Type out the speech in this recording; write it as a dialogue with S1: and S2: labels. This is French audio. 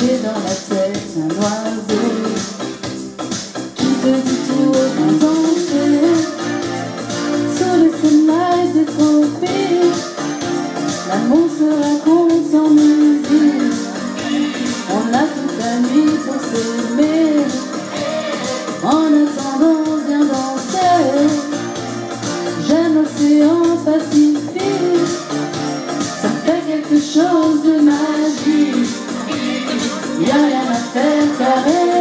S1: J'ai dans la tête un oiseau qui te dit tout d'un danser sur le sunlight des tropiques. L'amour se raconte sans musique. On a toute la nuit pour s'aimer. En attendant, viens danser. J'aime l'océan Pacifique. Ça fait quelque chose y a la